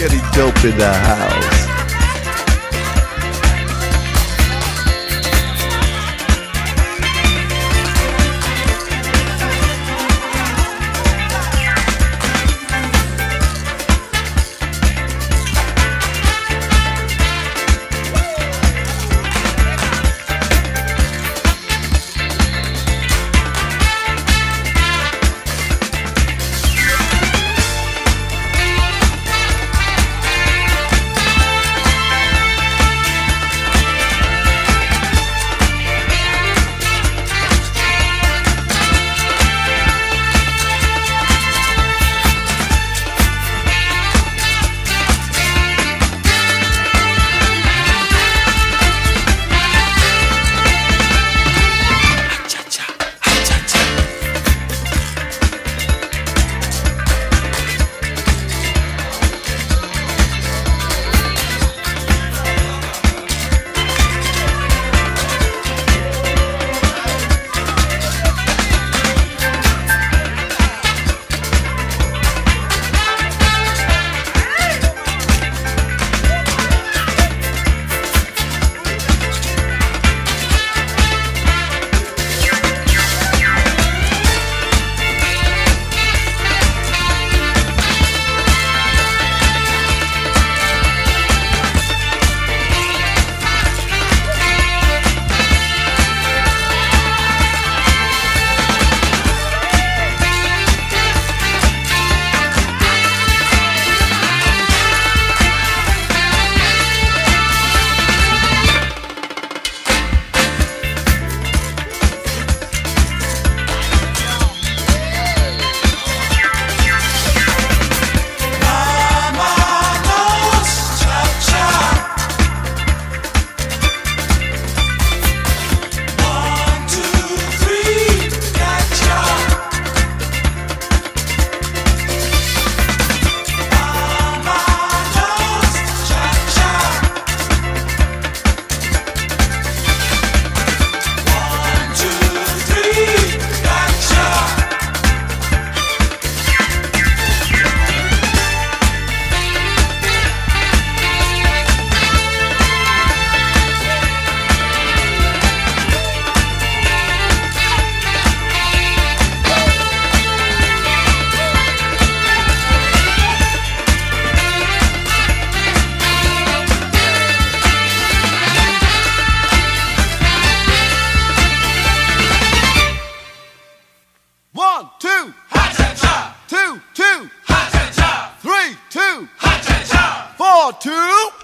Getting dope in the house. Two, two, three, two, four, two.